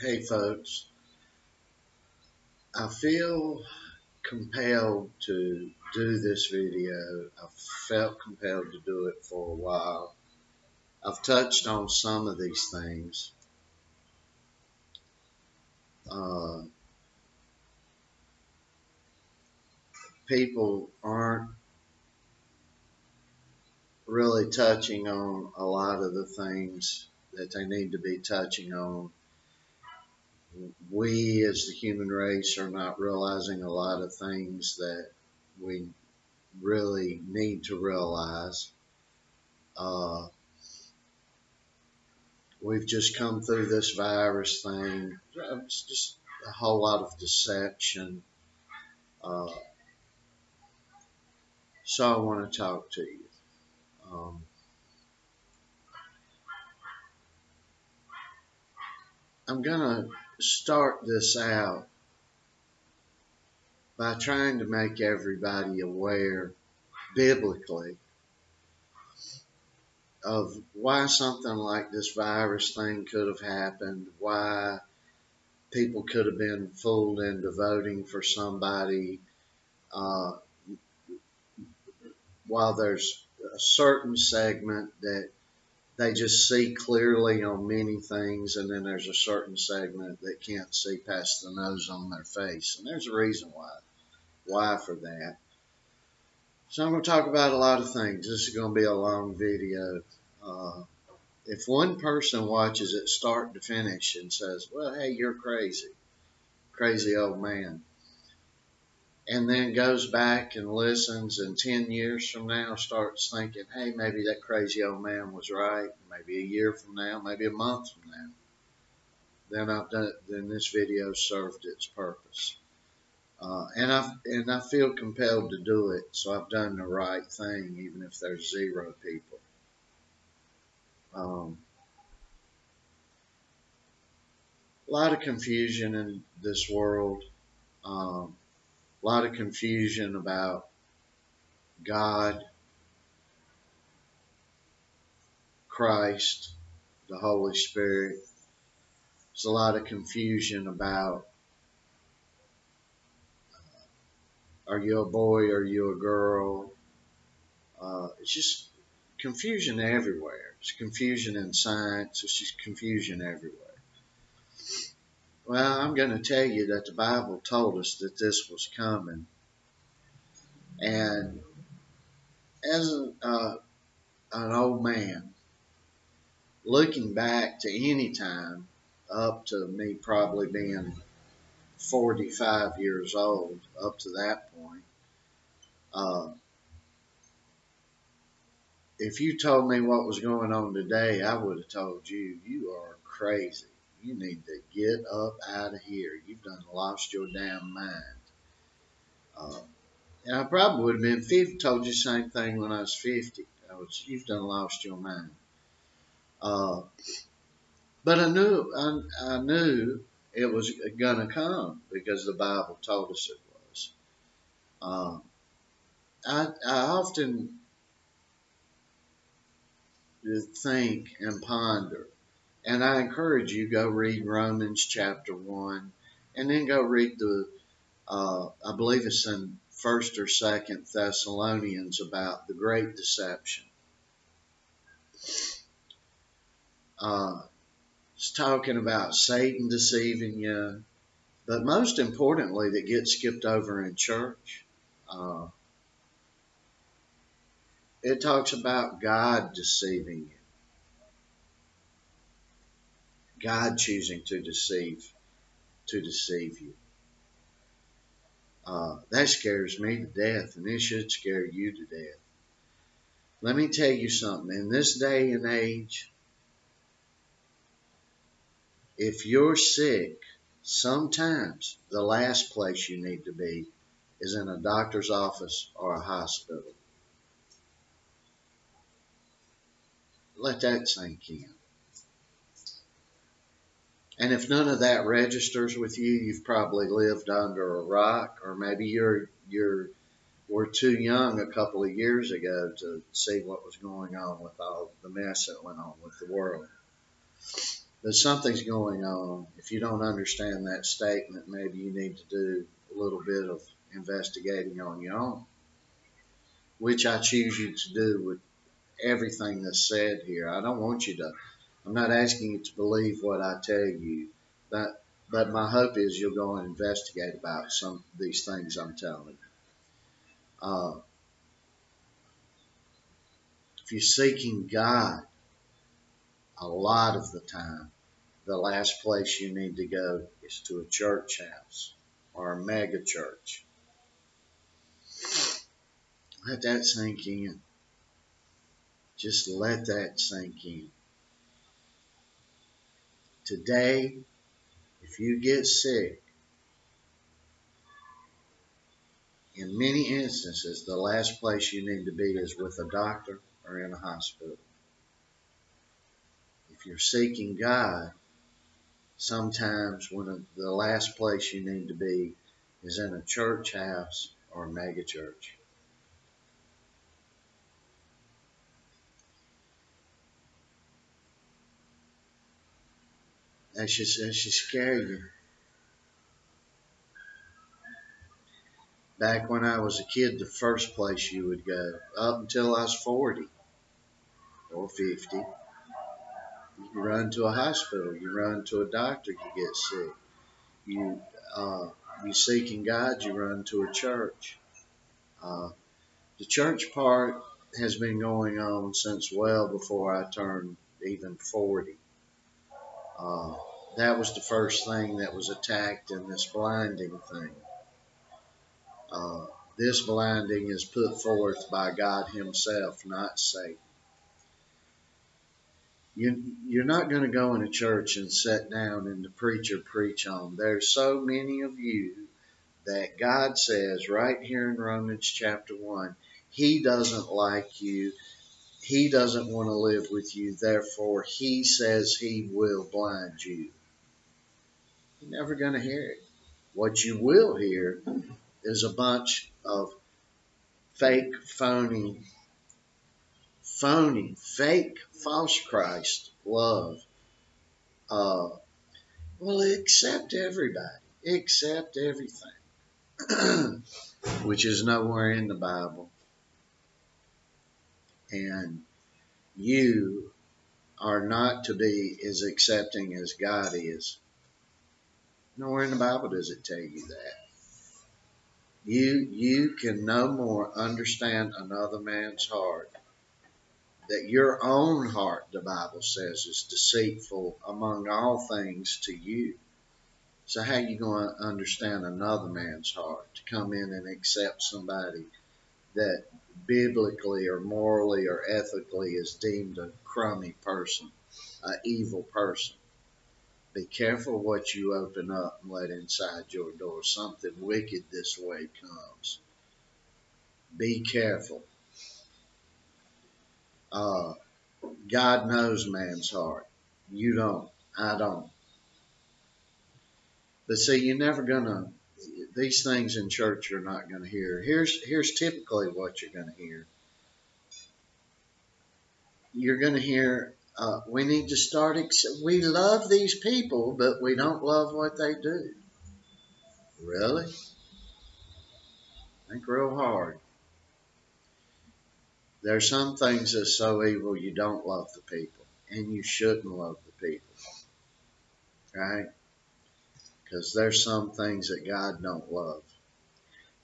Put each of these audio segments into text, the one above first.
Hey, folks. I feel compelled to do this video. I've felt compelled to do it for a while. I've touched on some of these things. Uh, people aren't really touching on a lot of the things that they need to be touching on. We as the human race are not realizing a lot of things that we really need to realize. Uh, we've just come through this virus thing. It's just a whole lot of deception. Uh, so I want to talk to you. Um, I'm going to start this out by trying to make everybody aware biblically of why something like this virus thing could have happened, why people could have been fooled into voting for somebody, uh, while there's a certain segment that they just see clearly on many things, and then there's a certain segment that can't see past the nose on their face, and there's a reason why. Why for that? So I'm going to talk about a lot of things. This is going to be a long video. Uh, if one person watches it start to finish and says, well, hey, you're crazy, crazy old man, and then goes back and listens and 10 years from now starts thinking, hey, maybe that crazy old man was right, maybe a year from now, maybe a month from now, then I've done then this video served its purpose. Uh, and I and I feel compelled to do it, so I've done the right thing, even if there's zero people. Um, a lot of confusion in this world. Um, a lot of confusion about God, Christ, the Holy Spirit. There's a lot of confusion about uh, are you a boy, are you a girl? Uh, it's just confusion everywhere. It's confusion in science. It's just confusion everywhere. Well, I'm going to tell you that the Bible told us that this was coming. And as a, uh, an old man, looking back to any time up to me probably being 45 years old, up to that point, uh, if you told me what was going on today, I would have told you, you are crazy. You need to get up out of here. You've done lost your damn mind. Uh, and I probably would have been 50, told you the same thing when I was 50. I was, you've done lost your mind. Uh, but I knew, I, I knew it was going to come because the Bible told us it was. Uh, I, I often think and ponder and I encourage you go read Romans chapter one, and then go read the, uh, I believe it's in First or Second Thessalonians about the great deception. Uh, it's talking about Satan deceiving you, but most importantly, that gets skipped over in church. Uh, it talks about God deceiving you. God choosing to deceive, to deceive you. Uh, that scares me to death, and it should scare you to death. Let me tell you something. In this day and age, if you're sick, sometimes the last place you need to be is in a doctor's office or a hospital. Let that sink in. And if none of that registers with you, you've probably lived under a rock, or maybe you're you're were too young a couple of years ago to see what was going on with all the mess that went on with the world. But something's going on. If you don't understand that statement, maybe you need to do a little bit of investigating on your own, which I choose you to do with everything that's said here. I don't want you to, I'm not asking you to believe what I tell you, but, but my hope is you'll go and investigate about some of these things I'm telling you. Uh, if you're seeking God, a lot of the time, the last place you need to go is to a church house or a mega church. Let that sink in. Just let that sink in. Today, if you get sick, in many instances, the last place you need to be is with a doctor or in a hospital. If you're seeking God, sometimes when the last place you need to be is in a church house or mega church. That should, that should scare you. Back when I was a kid, the first place you would go, up until I was 40 or 50, you run to a hospital, you run to a doctor, you get sick. You, uh, you seeking God, you run to a church. Uh, the church part has been going on since well before I turned even 40. Uh, that was the first thing that was attacked in this blinding thing. Uh, this blinding is put forth by God Himself, not Satan. You, you're not going to go in a church and sit down and the preacher preach on. There's so many of you that God says right here in Romans chapter 1, He doesn't like you. He doesn't want to live with you. Therefore, He says He will blind you. You're never going to hear it. What you will hear is a bunch of fake, phony, phony, fake, false Christ love. Uh, well, accept everybody, accept everything, which is nowhere in the Bible. And you are not to be as accepting as God is. Nowhere in the Bible does it tell you that. You you can no more understand another man's heart. That your own heart, the Bible says, is deceitful among all things to you. So how you going to understand another man's heart to come in and accept somebody that biblically or morally or ethically is deemed a crummy person, an evil person? Be careful what you open up and let inside your door. Something wicked this way comes. Be careful. Uh, God knows man's heart. You don't. I don't. But see, you're never gonna. These things in church you're not gonna hear. Here's here's typically what you're gonna hear. You're gonna hear uh, we need to start. We love these people, but we don't love what they do. Really? Think real hard. There's some things that's so evil you don't love the people, and you shouldn't love the people, right? Because there's some things that God don't love.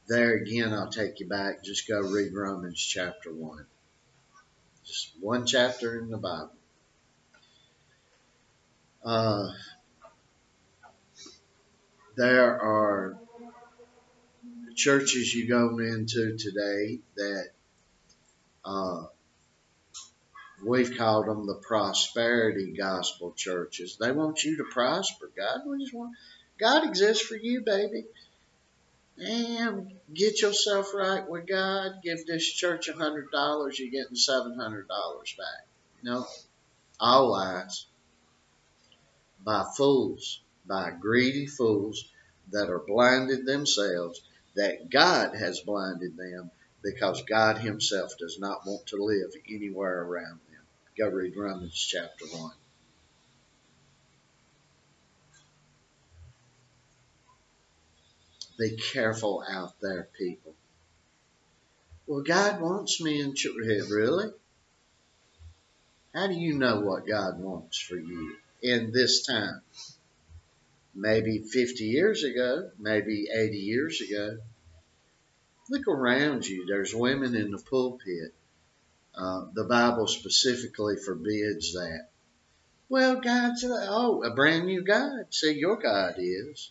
There again, I'll take you back. Just go read Romans chapter one. Just one chapter in the Bible. Uh, there are churches you go into today that uh, we've called them the prosperity gospel churches. They want you to prosper. God, we just want God exists for you, baby. And get yourself right with God. Give this church a hundred dollars, you're getting seven hundred dollars back. No, all lies by fools, by greedy fools that are blinded themselves, that God has blinded them because God Himself does not want to live anywhere around them. Go read Romans chapter 1. Be careful out there, people. Well, God wants me in church. Really? How do you know what God wants for you? In this time? Maybe 50 years ago, maybe 80 years ago. Look around you. There's women in the pulpit. Uh, the Bible specifically forbids that. Well, God's, oh, a brand new God. See, your God is.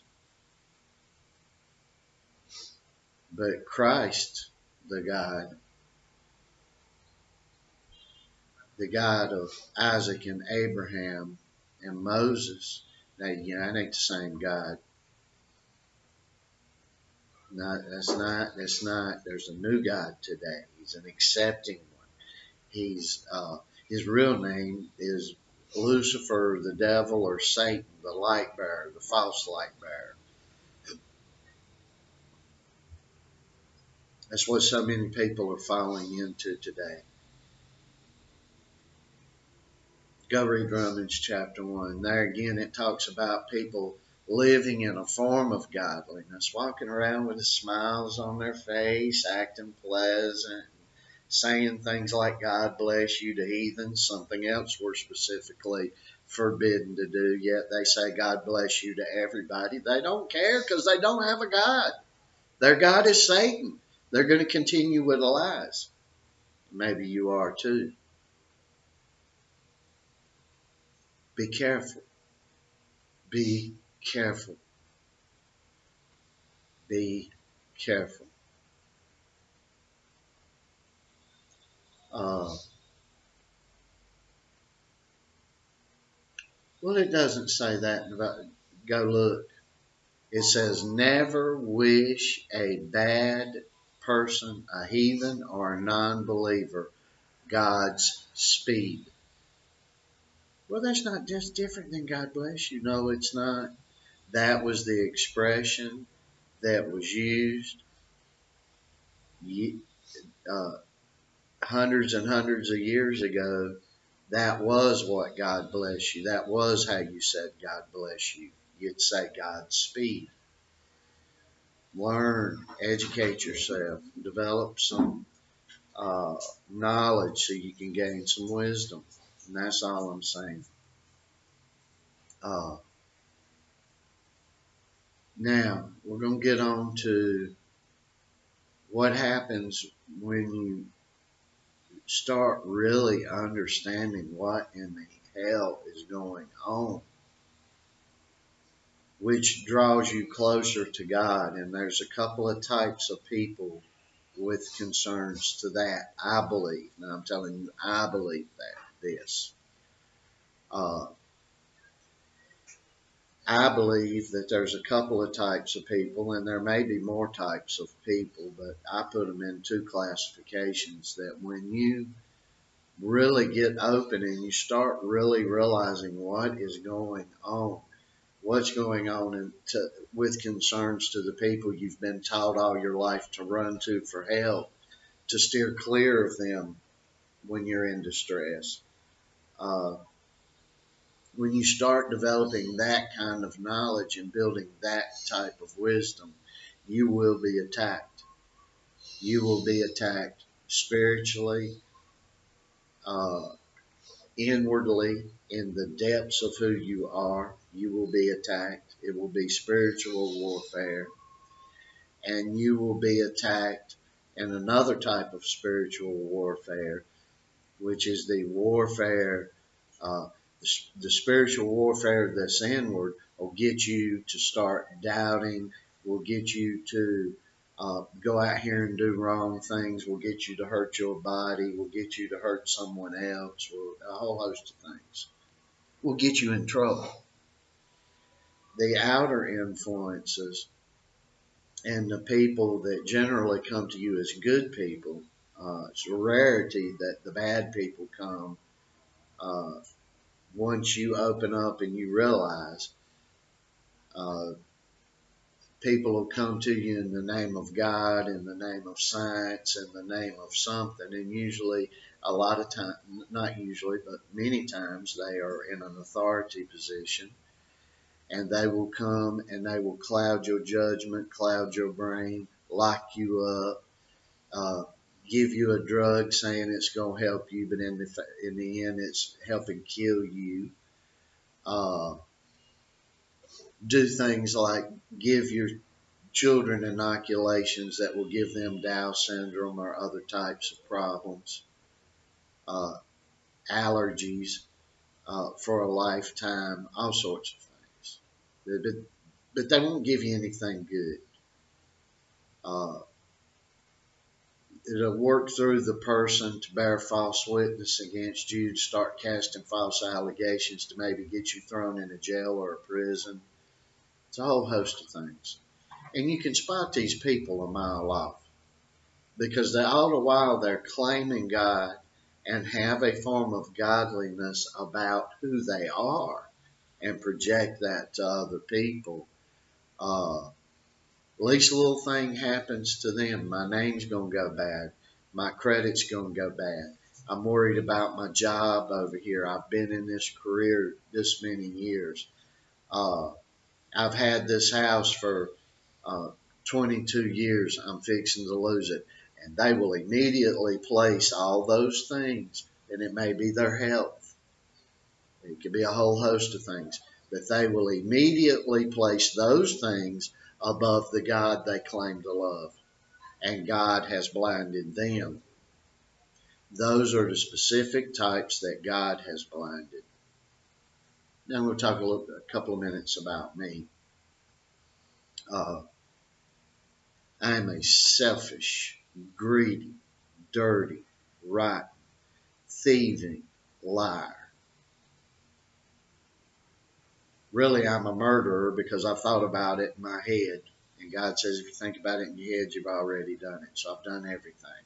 But Christ, the God, the God of Isaac and Abraham and Moses, now, yeah, that ain't the same God. Not, that's not, that's not, there's a new God today. He's an accepting one. He's, uh, his real name is Lucifer, the devil, or Satan, the light bearer, the false light bearer. That's what so many people are falling into today. Go Romans chapter 1. There again, it talks about people living in a form of godliness, walking around with smiles on their face, acting pleasant, saying things like God bless you to heathens, something else we're specifically forbidden to do, yet they say God bless you to everybody. They don't care because they don't have a God. Their God is Satan. They're going to continue with the lies. Maybe you are too. Be careful. Be careful. Be careful. Uh, well, it doesn't say that. About, go look. It says, never wish a bad person, a heathen, or a non believer God's speed. Well, that's not just different than God bless you. No, it's not. That was the expression that was used uh, hundreds and hundreds of years ago. That was what God bless you. That was how you said God bless you. You'd say God speed. learn, educate yourself, develop some uh, knowledge so you can gain some wisdom. And that's all I'm saying. Uh, now, we're going to get on to what happens when you start really understanding what in the hell is going on which draws you closer to God. And there's a couple of types of people with concerns to that, I believe. And I'm telling you, I believe that this. Uh, I believe that there's a couple of types of people, and there may be more types of people, but I put them in two classifications. That when you really get open and you start really realizing what is going on, what's going on in, to, with concerns to the people you've been taught all your life to run to for help, to steer clear of them when you're in distress. Uh, when you start developing that kind of knowledge and building that type of wisdom, you will be attacked. You will be attacked spiritually, uh, inwardly, in the depths of who you are you will be attacked. It will be spiritual warfare. And you will be attacked in another type of spiritual warfare, which is the warfare, uh, the, the spiritual warfare that's inward will get you to start doubting, will get you to uh, go out here and do wrong things, will get you to hurt your body, will get you to hurt someone else, or a whole host of things. Will get you in trouble the outer influences and the people that generally come to you as good people. Uh, it's a rarity that the bad people come uh, once you open up and you realize uh, people will come to you in the name of God, in the name of science, in the name of something, and usually a lot of time, not usually, but many times they are in an authority position and they will come and they will cloud your judgment, cloud your brain, lock you up, uh, give you a drug saying it's going to help you, but in the in the end, it's helping kill you. Uh, do things like give your children inoculations that will give them Down syndrome or other types of problems, uh, allergies uh, for a lifetime, all sorts of things. But, but they won't give you anything good. It'll work through the person to bear false witness against you, to start casting false allegations to maybe get you thrown in a jail or a prison. It's a whole host of things. And you can spot these people a mile off because they, all the while they're claiming God and have a form of godliness about who they are and project that to other people. Uh, least little thing happens to them, my name's going to go bad. My credit's going to go bad. I'm worried about my job over here. I've been in this career this many years. Uh, I've had this house for uh, 22 years. I'm fixing to lose it. And they will immediately place all those things, and it may be their health. It could be a whole host of things. But they will immediately place those things above the God they claim to love. And God has blinded them. Those are the specific types that God has blinded. Now we'll talk a, little, a couple of minutes about me. Uh, I am a selfish, greedy, dirty, rotten, thieving liar. Really I'm a murderer because I've thought about it in my head. And God says, if you think about it in your head, you've already done it. So I've done everything.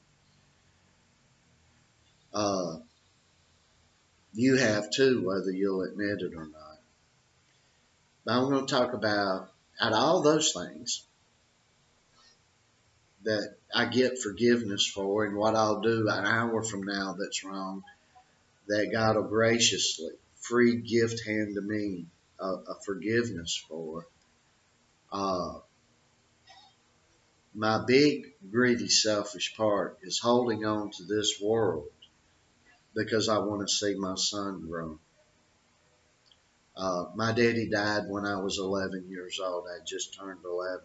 Uh, you have too, whether you'll admit it or not. But I'm going to talk about, out of all those things that I get forgiveness for and what I'll do an hour from now that's wrong, that God will graciously, free gift hand to me a, a forgiveness for. Uh, my big, greedy, selfish part is holding on to this world because I want to see my son grow. Uh, my daddy died when I was 11 years old. I just turned 11.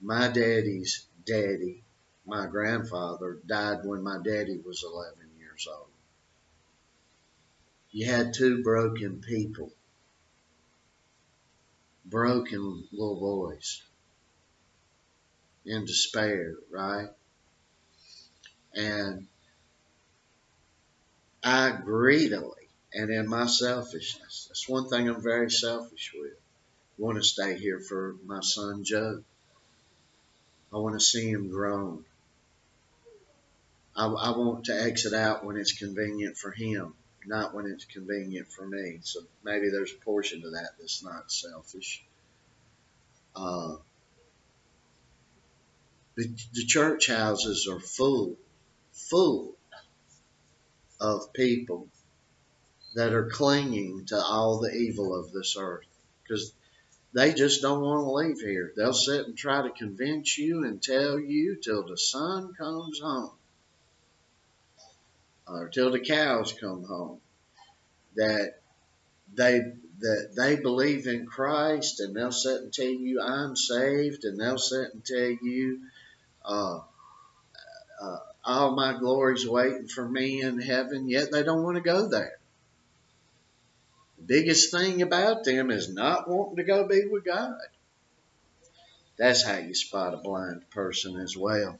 My daddy's daddy, my grandfather, died when my daddy was 11 years old you had two broken people, broken little boys in despair, right? And I greedily and in my selfishness, that's one thing I'm very selfish with, want to stay here for my son Joe. I want to see him grown. I, I want to exit out when it's convenient for him not when it's convenient for me. So maybe there's a portion of that that's not selfish. Uh, the, the church houses are full, full of people that are clinging to all the evil of this earth because they just don't want to leave here. They'll sit and try to convince you and tell you till the sun comes home or till the cows come home, that they that they believe in Christ, and they'll sit and tell you I'm saved, and they'll sit and tell you uh, uh, all my glory's waiting for me in heaven. Yet they don't want to go there. The biggest thing about them is not wanting to go be with God. That's how you spot a blind person as well.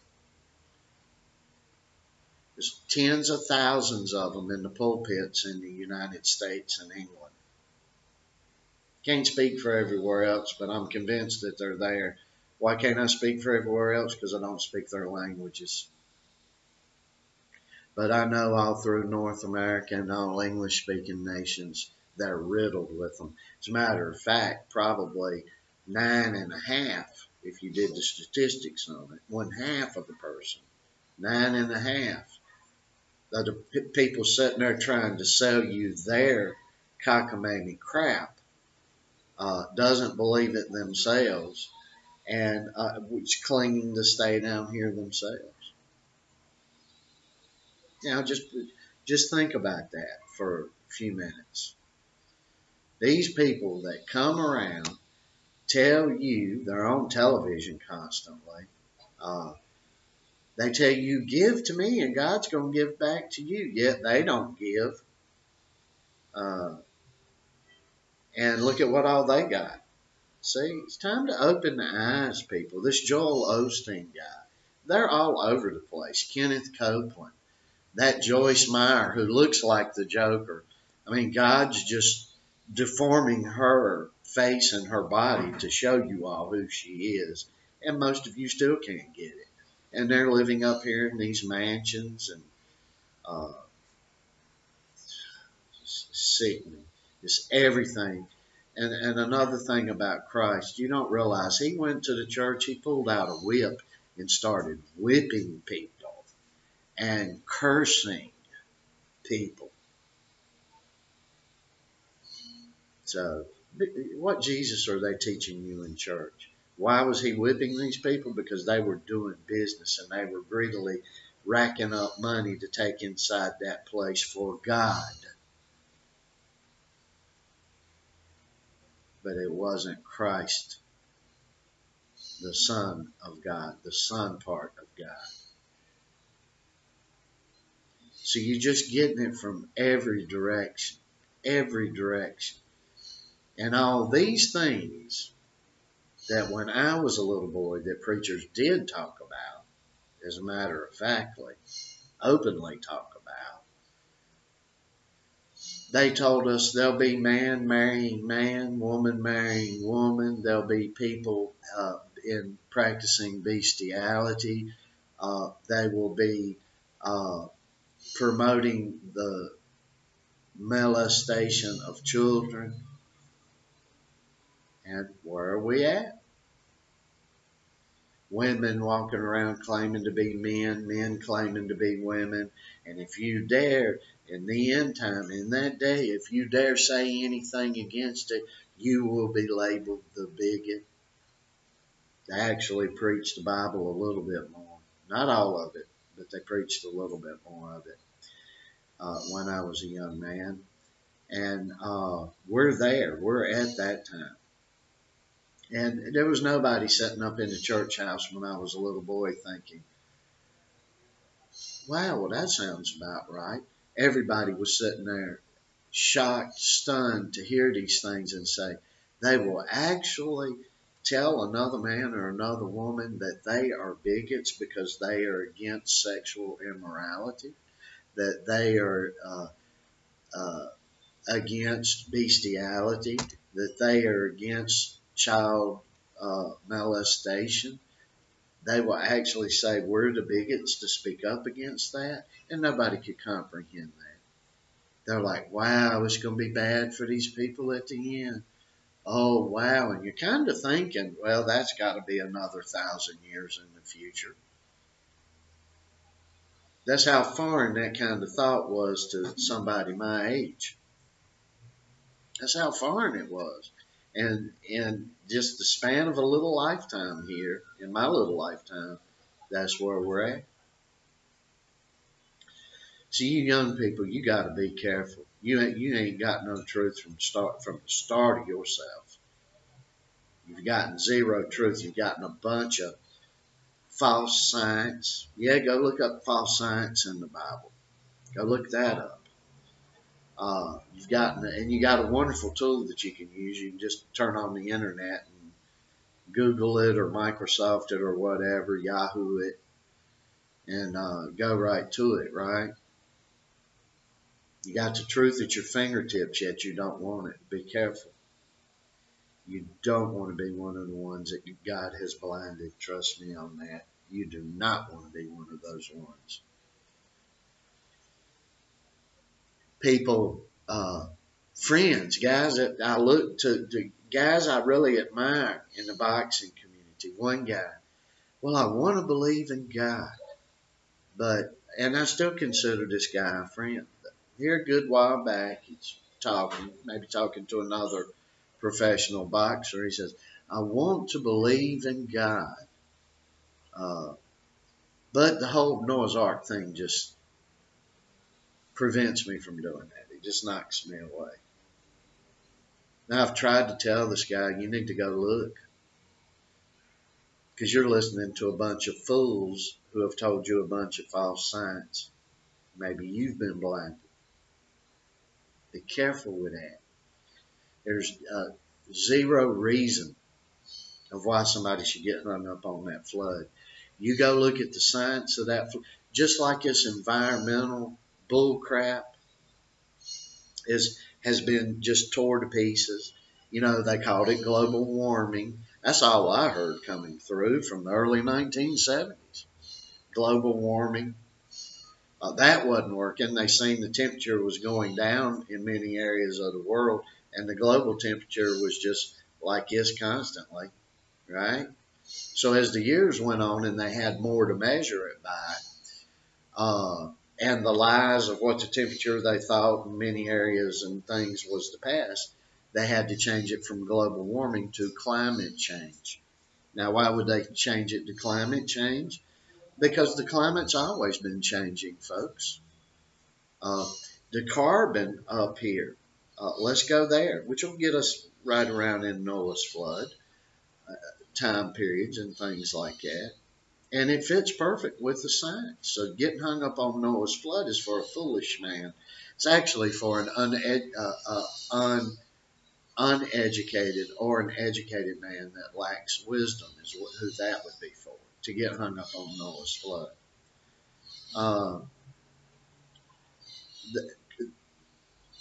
There's tens of thousands of them in the pulpits in the United States and England. Can't speak for everywhere else, but I'm convinced that they're there. Why can't I speak for everywhere else? Because I don't speak their languages. But I know all through North America and all English speaking nations, they're riddled with them. As a matter of fact, probably nine and a half, if you did the statistics on it, one half of the person, nine and a half the people sitting there trying to sell you their cockamamie crap uh, doesn't believe it themselves, and uh, which clinging to stay down here themselves. Now just just think about that for a few minutes. These people that come around tell you they're on television constantly. Uh, they tell you, give to me and God's going to give back to you. Yet they don't give. Uh, and look at what all they got. See, it's time to open the eyes, people. This Joel Osteen guy, they're all over the place. Kenneth Copeland, that Joyce Meyer who looks like the Joker. I mean, God's just deforming her face and her body to show you all who she is. And most of you still can't get it. And they're living up here in these mansions and uh, sickening. Just everything. And, and another thing about Christ, you don't realize he went to the church, he pulled out a whip and started whipping people and cursing people. So, what Jesus are they teaching you in church? Why was he whipping these people? Because they were doing business and they were greedily racking up money to take inside that place for God. But it wasn't Christ, the Son of God, the Son part of God. So you're just getting it from every direction, every direction. And all these things that when I was a little boy that preachers did talk about, as a matter of factly, openly talk about, they told us there'll be man marrying man, woman marrying woman, there'll be people uh, in practicing bestiality, uh, they will be uh, promoting the molestation of children and where are we at? Women walking around claiming to be men, men claiming to be women. And if you dare, in the end time, in that day, if you dare say anything against it, you will be labeled the bigot. They actually preached the Bible a little bit more. Not all of it, but they preached a little bit more of it uh, when I was a young man. And uh, we're there. We're at that time. And there was nobody sitting up in the church house when I was a little boy thinking, wow, well, that sounds about right. Everybody was sitting there shocked, stunned to hear these things and say, they will actually tell another man or another woman that they are bigots because they are against sexual immorality, that they are uh, uh, against bestiality, that they are against child uh, molestation, they will actually say we're the bigots to speak up against that, and nobody could comprehend that. They're like, wow, it's going to be bad for these people at the end. Oh, wow. And you're kind of thinking, well, that's got to be another thousand years in the future. That's how foreign that kind of thought was to somebody my age. That's how foreign it was and in just the span of a little lifetime here, in my little lifetime, that's where we're at. So you young people, you got to be careful. You ain't you ain't got no truth from start from the start of yourself. You've gotten zero truth. You've gotten a bunch of false science. Yeah, go look up false science in the Bible. Go look that up. Uh, you've got and you got a wonderful tool that you can use. You can just turn on the internet and Google it or Microsoft it or whatever, Yahoo it, and uh, go right to it. Right? You got the truth at your fingertips, yet you don't want it. Be careful. You don't want to be one of the ones that God has blinded. Trust me on that. You do not want to be one of those ones. People, uh, friends, guys that I look to, to, guys I really admire in the boxing community. One guy, well, I want to believe in God, but, and I still consider this guy a friend. Here a good while back, he's talking, maybe talking to another professional boxer. He says, I want to believe in God. Uh, but the whole Noah's Ark thing just prevents me from doing that. It just knocks me away. Now, I've tried to tell this guy, you need to go look. Because you're listening to a bunch of fools who have told you a bunch of false science. Maybe you've been blinded. Be careful with that. There's uh, zero reason of why somebody should get hung up on that flood. You go look at the science of that, just like this environmental bull crap is has been just tore to pieces. You know, they called it global warming. That's all I heard coming through from the early 1970s. Global warming. Uh, that wasn't working. They seen the temperature was going down in many areas of the world, and the global temperature was just like this constantly, right? So as the years went on and they had more to measure it by, uh, and the lies of what the temperature they thought in many areas and things was to pass, they had to change it from global warming to climate change. Now, why would they change it to climate change? Because the climate's always been changing, folks. Uh, the carbon up here, uh, let's go there, which will get us right around in Noah's flood uh, time periods and things like that and it fits perfect with the science. So getting hung up on Noah's flood is for a foolish man. It's actually for an uned, uh, uh, un, uneducated or an educated man that lacks wisdom is who that would be for. To get hung up on Noah's flood. Uh, the,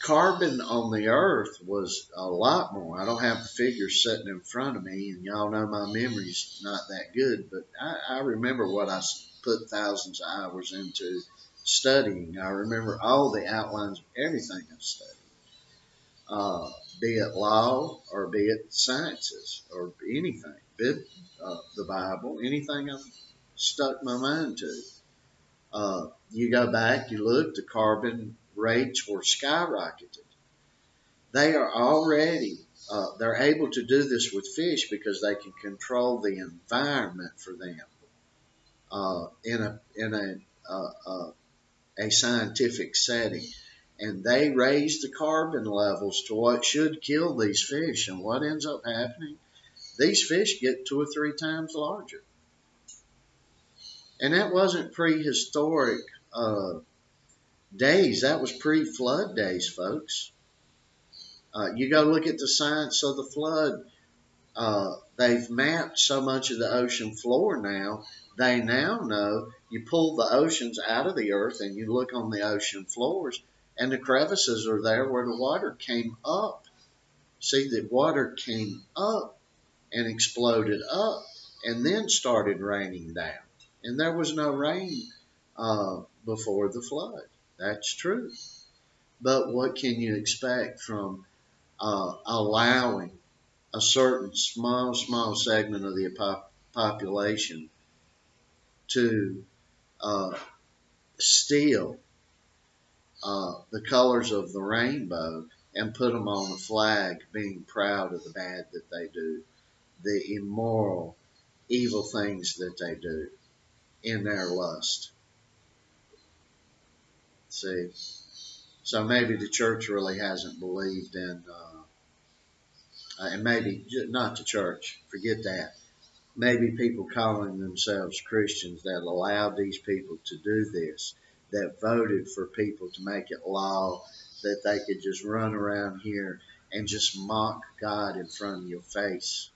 carbon on the earth was a lot more. I don't have the figures sitting in front of me, and y'all know my memory's not that good, but I, I remember what I put thousands of hours into studying. I remember all the outlines of everything I've studied, uh, be it law or be it sciences or anything, it, uh, the Bible, anything I've stuck my mind to. Uh, you go back, you look, the carbon rates were skyrocketed. They are already, uh, they're able to do this with fish because they can control the environment for them uh, in a in a uh, uh, a scientific setting, and they raise the carbon levels to what should kill these fish. And what ends up happening? These fish get two or three times larger. And that wasn't prehistoric uh, days. That was pre flood days, folks. Uh, you go look at the science of the flood. Uh, they've mapped so much of the ocean floor now. They now know you pull the oceans out of the earth and you look on the ocean floors, and the crevices are there where the water came up. See, the water came up and exploded up and then started raining down. And there was no rain uh, before the flood. That's true. But what can you expect from uh, allowing a certain small, small segment of the pop- population to uh, steal uh, the colors of the rainbow and put them on a flag, being proud of the bad that they do, the immoral, evil things that they do in their lust. See, so maybe the church really hasn't believed in, uh, uh, and maybe not the church. Forget that. Maybe people calling themselves Christians that allowed these people to do this, that voted for people to make it law that they could just run around here and just mock God in front of your face.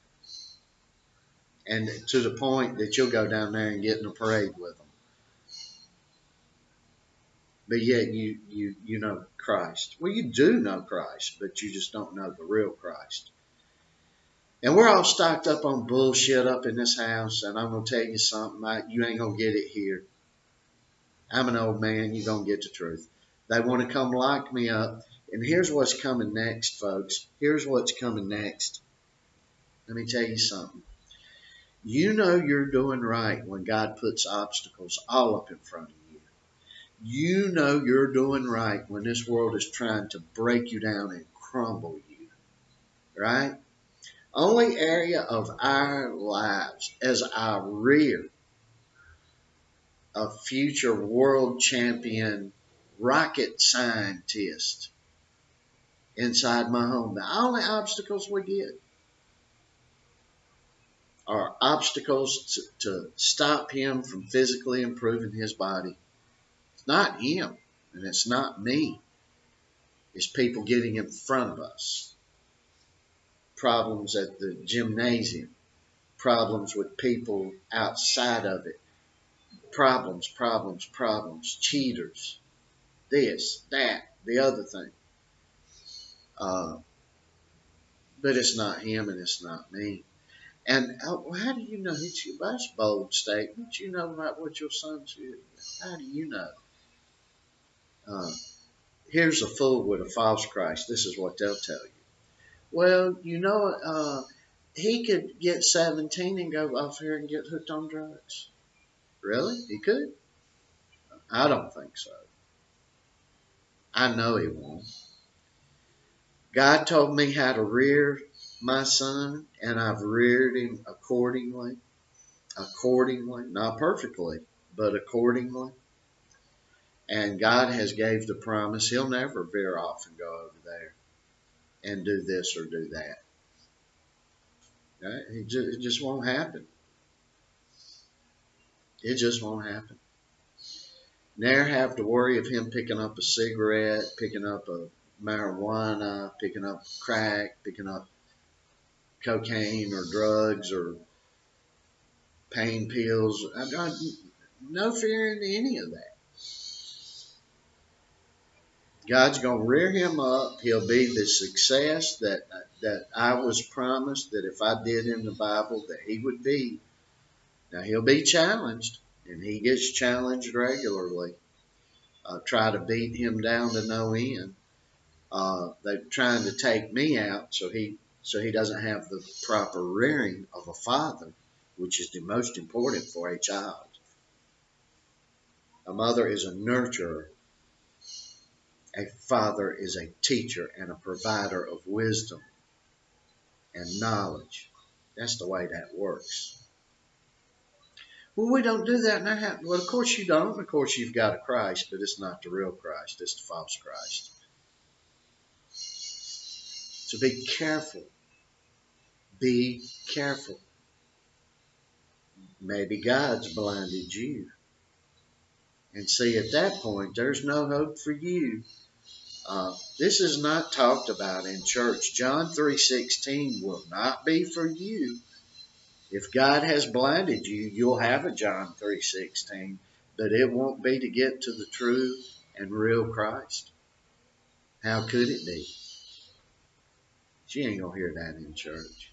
And to the point that you'll go down there and get in a parade with them but yet you you you know Christ. Well, you do know Christ, but you just don't know the real Christ. And we're all stocked up on bullshit up in this house, and I'm gonna tell you something. You ain't gonna get it here. I'm an old man. You're gonna get the truth. They want to come lock me up, and here's what's coming next, folks. Here's what's coming next. Let me tell you something. You know you're doing right when God puts obstacles all up in front of you you know you're doing right when this world is trying to break you down and crumble you. right? Only area of our lives as I rear a future world champion rocket scientist inside my home. The only obstacles we get are obstacles to, to stop him from physically improving his body. It's not him, and it's not me. It's people getting in front of us. Problems at the gymnasium, problems with people outside of it, problems, problems, problems, cheaters, this, that, the other thing. Uh, but it's not him and it's not me. And how, how do you know? It's, your, that's bold statement. You know about what your son's How do you know? Uh, here's a fool with a false Christ. This is what they'll tell you. Well, you know, uh, he could get 17 and go off here and get hooked on drugs. Really? He could? I don't think so. I know he won't. God told me how to rear my son, and I've reared him accordingly. Accordingly, not perfectly, but accordingly. And God has gave the promise he'll never veer off and go over there and do this or do that. It just, it just won't happen. It just won't happen. Never have to worry of him picking up a cigarette, picking up a marijuana, picking up crack, picking up cocaine or drugs or pain pills. I've got no fear in any of that. God's going to rear him up. He'll be the success that that I was promised that if I did in the Bible that he would be. Now he'll be challenged, and he gets challenged regularly. Uh, try to beat him down to no end. Uh, they're trying to take me out, so he so he doesn't have the proper rearing of a father, which is the most important for a child. A mother is a nurturer. A father is a teacher and a provider of wisdom and knowledge. That's the way that works. Well, we don't do that now. Well, of course you don't. Of course you've got a Christ, but it's not the real Christ. It's the false Christ. So be careful. Be careful. Maybe God's blinded you. And see, at that point, there's no hope for you. Uh, this is not talked about in church. John 3.16 will not be for you. If God has blinded you, you'll have a John 3.16, but it won't be to get to the true and real Christ. How could it be? She ain't going to hear that in church.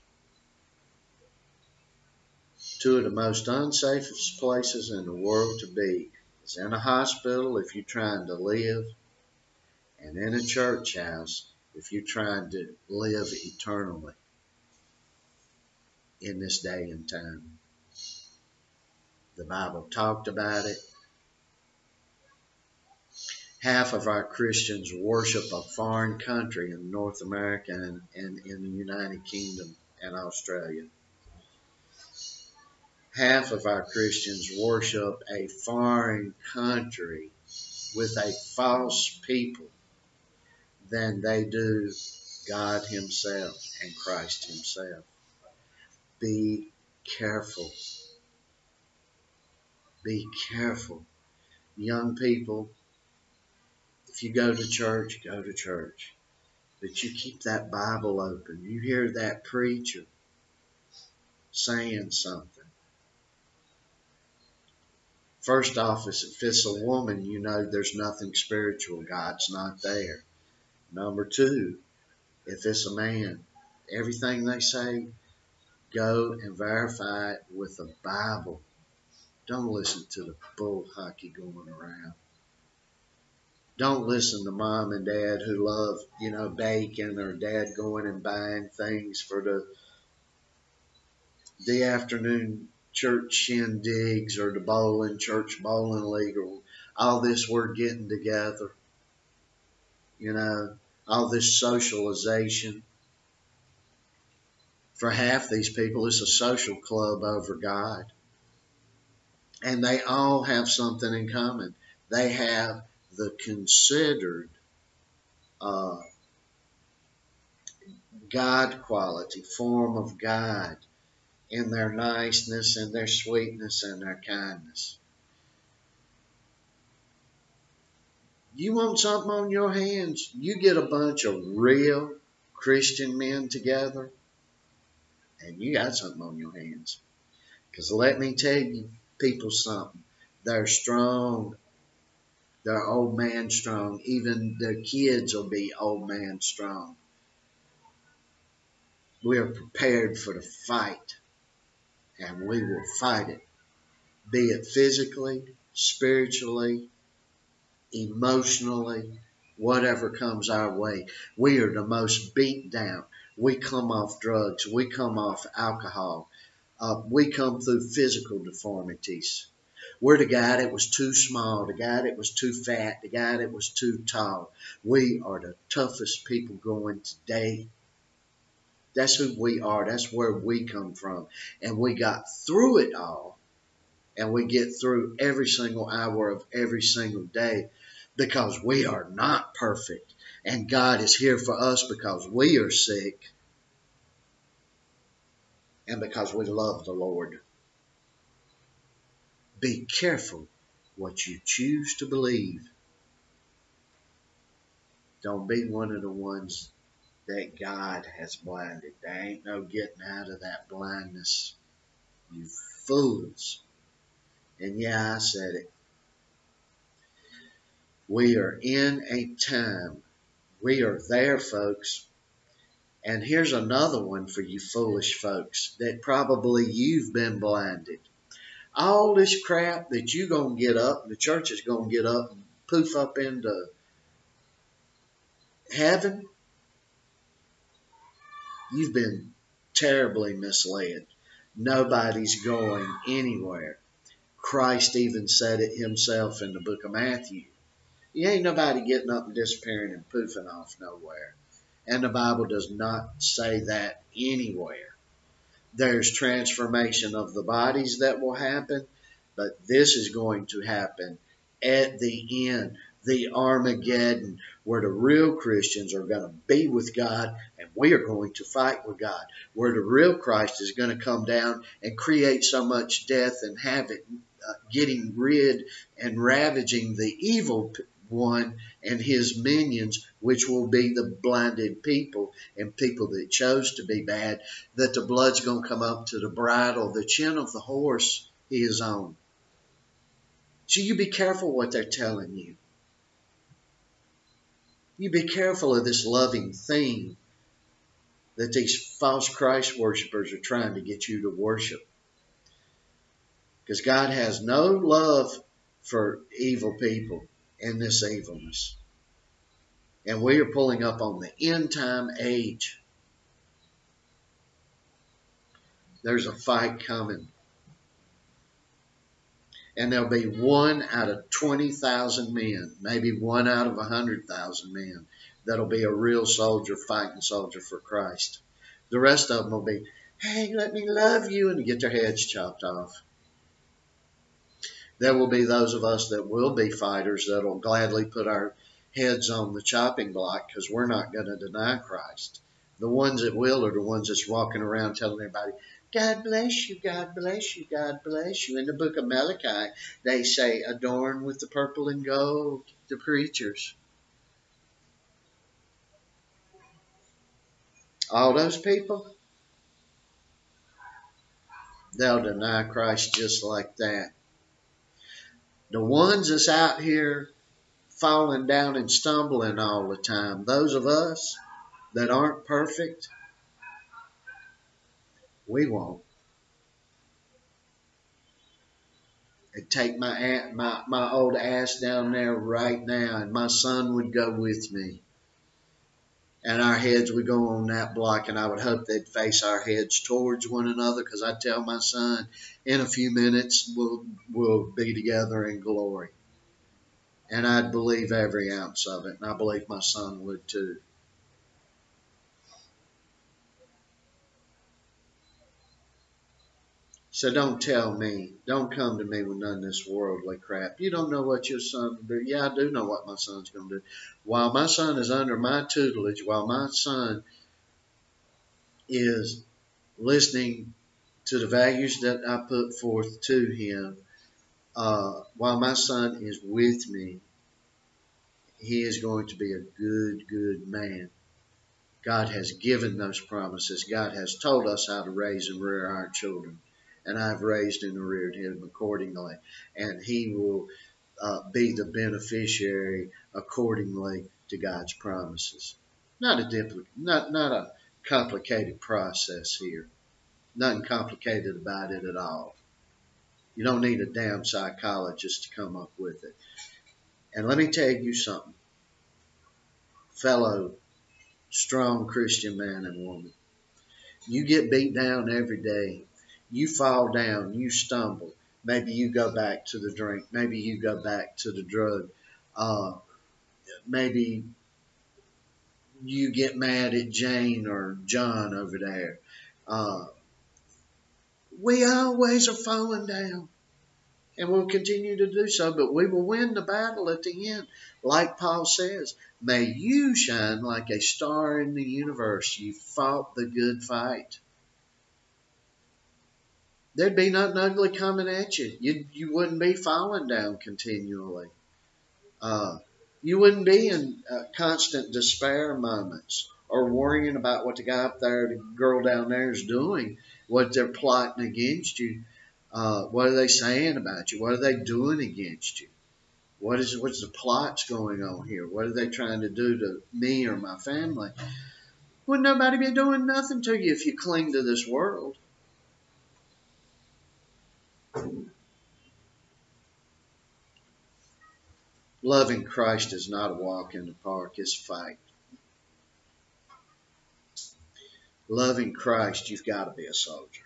Two of the most unsafest places in the world to be is in a hospital if you're trying to live, and in a church house if you're trying to live eternally in this day and time. The Bible talked about it half of our Christians worship a foreign country in North America and, and in the United Kingdom and Australia. Half of our Christians worship a foreign country with a false people than they do God Himself and Christ Himself. Be careful. Be careful. Young people, if you go to church, go to church. But you keep that Bible open. You hear that preacher saying something. First off, if it's a woman, you know there's nothing spiritual. God's not there. Number two, if it's a man, everything they say, go and verify it with the Bible. Don't listen to the bull hockey going around don't listen to mom and dad who love, you know, bacon or dad going and buying things for the the afternoon church shindigs or the bowling church bowling league or all this we're getting together. You know, all this socialization. For half these people, it's a social club over God. And they all have something in common. They have the considered uh, God quality, form of God in their niceness and their sweetness and their kindness. You want something on your hands? You get a bunch of real Christian men together and you got something on your hands. Because let me tell you, people something. They're strong. They're old man strong. Even their kids will be old man strong. We are prepared for the fight, and we will fight it, be it physically, spiritually, emotionally, whatever comes our way. We are the most beat down. We come off drugs. We come off alcohol. Uh, we come through physical deformities. We're the guy that was too small, the guy that was too fat, the guy that was too tall. We are the toughest people going today. That's who we are. That's where we come from. And we got through it all. And we get through every single hour of every single day because we are not perfect. And God is here for us because we are sick and because we love the Lord. Be careful what you choose to believe. Don't be one of the ones that God has blinded. There ain't no getting out of that blindness. You fools. And yeah, I said it. We are in a time. We are there, folks. And here's another one for you foolish folks that probably you've been blinded all this crap that you're gonna get up, the church is gonna get up and poof up into heaven, you've been terribly misled. Nobody's going anywhere. Christ even said it himself in the book of Matthew. You ain't nobody getting up and disappearing and poofing off nowhere. And the Bible does not say that anywhere. There's transformation of the bodies that will happen, but this is going to happen at the end, the Armageddon, where the real Christians are going to be with God and we are going to fight with God, where the real Christ is going to come down and create so much death and havoc, uh, getting rid and ravaging the evil one and his minions, which will be the blinded people and people that chose to be bad, that the blood's going to come up to the bridle, the chin of the horse he is on. So you be careful what they're telling you. You be careful of this loving thing that these false Christ worshippers are trying to get you to worship. Because God has no love for evil people and this evilness. And we are pulling up on the end time age. There's a fight coming. And there'll be one out of 20,000 men, maybe one out of 100,000 men, that'll be a real soldier, fighting soldier for Christ. The rest of them will be, hey, let me love you, and get their heads chopped off. There will be those of us that will be fighters that will gladly put our heads on the chopping block because we're not going to deny Christ. The ones that will are the ones that's walking around telling everybody, God bless you, God bless you, God bless you. In the book of Malachi, they say, adorn with the purple and gold, the preachers. All those people, they'll deny Christ just like that. The ones that's out here falling down and stumbling all the time, those of us that aren't perfect, we won't. I'd take my, my, my old ass down there right now and my son would go with me and our heads would go on that block, and I would hope they'd face our heads towards one another because I tell my son, in a few minutes we'll we'll be together in glory, and I'd believe every ounce of it, and I believe my son would too. So don't tell me, don't come to me with none of this worldly crap. You don't know what your son will do. Yeah, I do know what my son's going to do. While my son is under my tutelage, while my son is listening to the values that I put forth to him, uh, while my son is with me, he is going to be a good, good man. God has given those promises. God has told us how to raise and rear our children. And I've raised and reared him accordingly. And he will uh, be the beneficiary accordingly to God's promises. Not a not not a complicated process here. Nothing complicated about it at all. You don't need a damn psychologist to come up with it. And let me tell you something, fellow strong Christian man and woman. You get beat down every day. You fall down. You stumble. Maybe you go back to the drink. Maybe you go back to the drug. Uh, maybe you get mad at Jane or John over there. Uh, we always are falling down. And we'll continue to do so, but we will win the battle at the end. Like Paul says, may you shine like a star in the universe. You fought the good fight. There'd be nothing ugly coming at you. You, you wouldn't be falling down continually. Uh, you wouldn't be in uh, constant despair moments or worrying about what the guy up there, the girl down there is doing what they're plotting against you. Uh, what are they saying about you? What are they doing against you? What is what's the plots going on here? What are they trying to do to me or my family? Wouldn't nobody be doing nothing to you if you cling to this world? Loving Christ is not a walk in the park, it's a fight. loving Christ, you've got to be a soldier.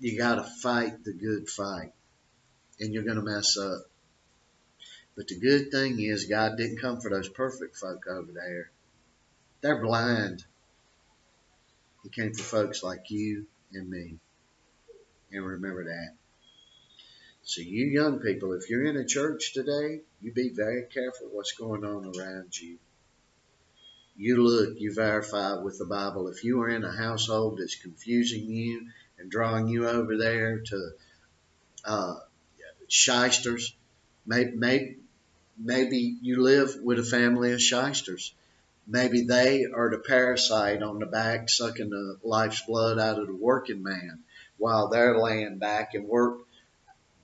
You got to fight the good fight, and you're going to mess up. But the good thing is, God didn't come for those perfect folk over there. They're blind. He came for folks like you and me. And remember that. So, you young people, if you're in a church today, you be very careful what's going on around you you look, you verify with the Bible. If you are in a household that's confusing you and drawing you over there to uh, shysters, maybe, maybe, maybe you live with a family of shysters. Maybe they are the parasite on the back sucking the life's blood out of the working man while they're laying back and work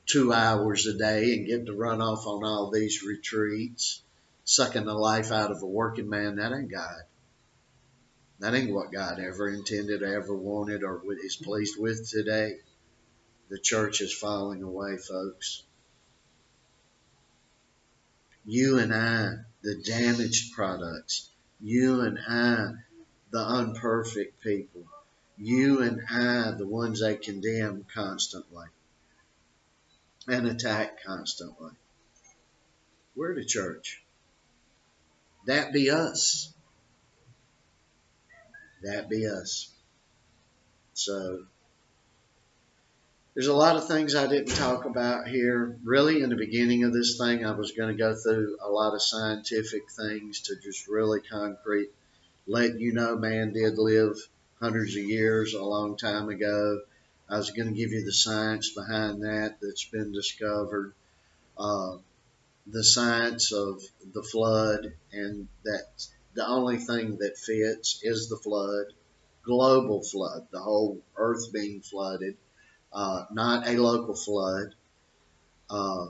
two hours a day and get to run off on all these retreats sucking the life out of a working man, that ain't God. That ain't what God ever intended, ever wanted, or is pleased with today. The church is falling away, folks. You and I, the damaged products. You and I, the unperfect people. You and I, the ones they condemn constantly and attack constantly. We're the church. That be us. That be us. So, there's a lot of things I didn't talk about here. Really, in the beginning of this thing, I was going to go through a lot of scientific things to just really concrete, let you know man did live hundreds of years a long time ago. I was going to give you the science behind that that's been discovered. Uh, the science of the flood and that the only thing that fits is the flood, global flood, the whole earth being flooded, uh, not a local flood. Uh,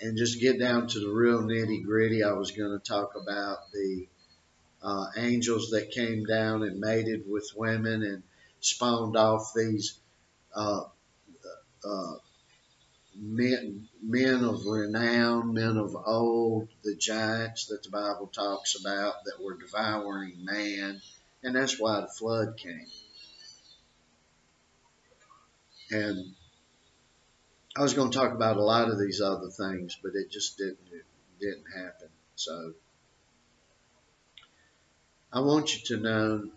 and just get down to the real nitty gritty, I was going to talk about the uh, angels that came down and mated with women and spawned off these uh, uh, men, men of renown, men of old, the giants that the Bible talks about that were devouring man, and that's why the flood came. And I was going to talk about a lot of these other things, but it just didn't it didn't happen. So I want you to know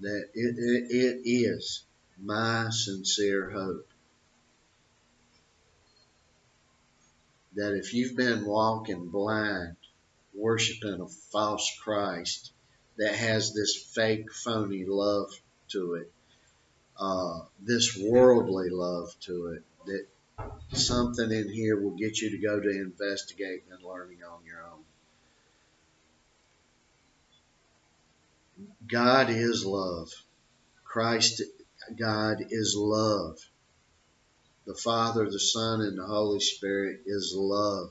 that it, it, it is my sincere hope that if you've been walking blind, worshiping a false Christ that has this fake, phony love to it, uh, this worldly love to it, that something in here will get you to go to investigating and learning on your own. God is love. Christ, God is love. The Father, the Son, and the Holy Spirit is love.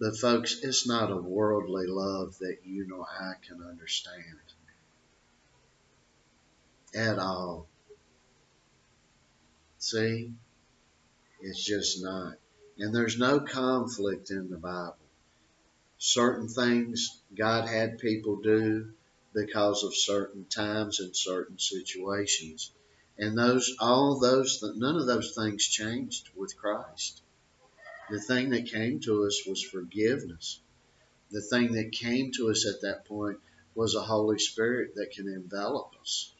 But, folks, it's not a worldly love that you know I can understand at all. See? It's just not. And there's no conflict in the Bible. Certain things God had people do because of certain times and certain situations. And those, all those, none of those things changed with Christ. The thing that came to us was forgiveness. The thing that came to us at that point was a Holy Spirit that can envelop us.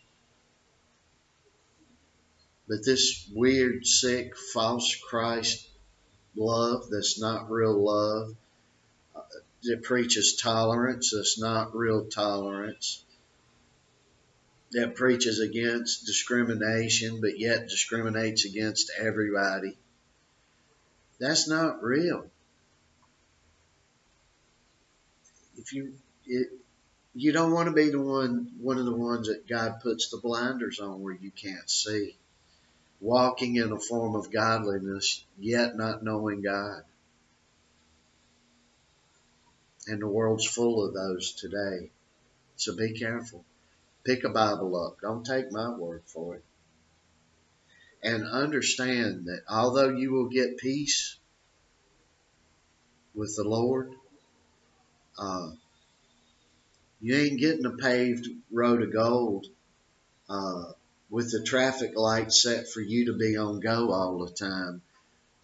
But this weird, sick, false Christ love that's not real love, that preaches tolerance that's not real tolerance, that preaches against discrimination but yet discriminates against everybody. That's not real. If you it, you don't want to be the one one of the ones that God puts the blinders on where you can't see. Walking in a form of godliness yet not knowing God. And the world's full of those today. So be careful. Pick a Bible up. Don't take my word for it. And understand that although you will get peace with the Lord, uh, you ain't getting a paved road of gold uh, with the traffic light set for you to be on go all the time,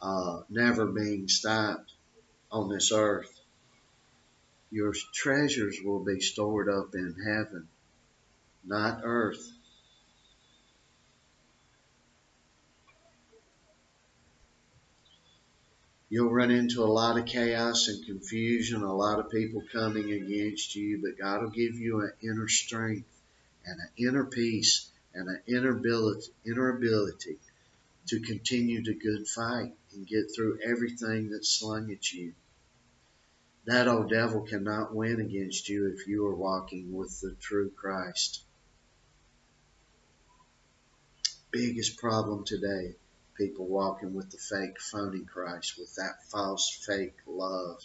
uh, never being stopped on this earth. Your treasures will be stored up in heaven not earth. You'll run into a lot of chaos and confusion, a lot of people coming against you, but God will give you an inner strength and an inner peace and an inner ability, inner ability to continue the good fight and get through everything that's slung at you. That old devil cannot win against you if you are walking with the true Christ biggest problem today. People walking with the fake, phony Christ, with that false, fake love.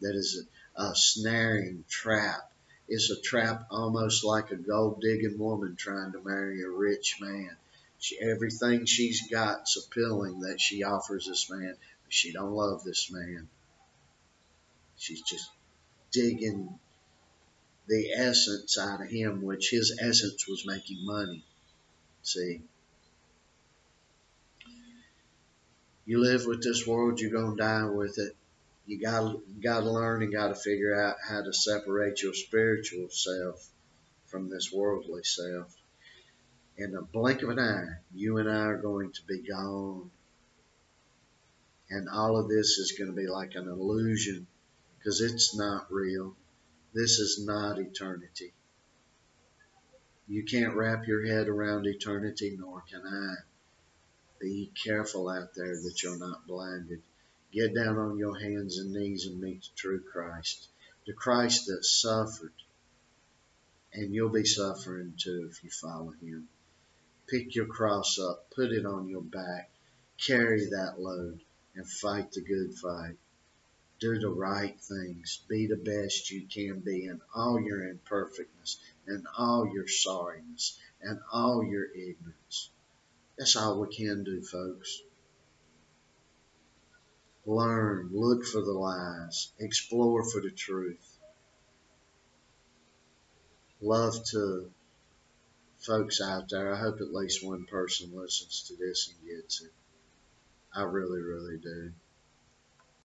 That is a, a snaring trap. It's a trap almost like a gold digging woman trying to marry a rich man. She, everything she's got's appealing that she offers this man, but she don't love this man. She's just digging the essence out of him, which his essence was making money. See? You live with this world, you're going to die with it. You got got to learn and got to figure out how to separate your spiritual self from this worldly self. In the blink of an eye, you and I are going to be gone. And all of this is going to be like an illusion because it's not real. This is not eternity. You can't wrap your head around eternity, nor can I. Be careful out there that you're not blinded. Get down on your hands and knees and meet the true Christ, the Christ that suffered. And you'll be suffering too if you follow him. Pick your cross up, put it on your back, carry that load, and fight the good fight do the right things, be the best you can be in all your imperfectness and all your sorriness and all your ignorance. That's all we can do, folks. Learn, look for the lies, explore for the truth. Love to folks out there. I hope at least one person listens to this and gets it. I really, really do.